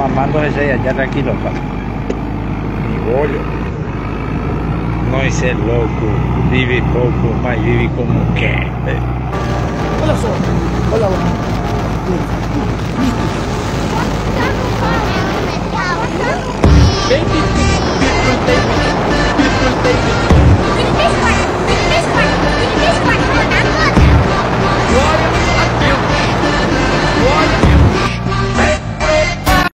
mamando resenha já aqui no E olha, nós é louco, vive pouco, mas vive como que. Olha só, olha lá. Bem